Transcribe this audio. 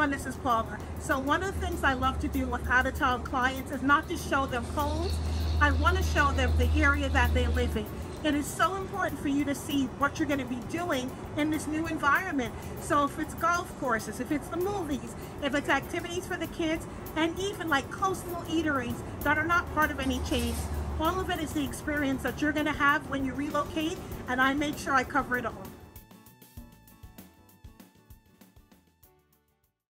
everyone, this is Paula. So one of the things I love to do with out-of-town clients is not to show them homes. I want to show them the area that they live in. It is so important for you to see what you're going to be doing in this new environment. So if it's golf courses, if it's the movies, if it's activities for the kids, and even like coastal eateries that are not part of any chains, all of it is the experience that you're going to have when you relocate, and I make sure I cover it all.